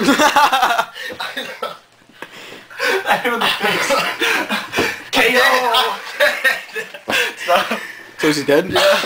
I know. I know the face. KO. So is he dead? Yeah.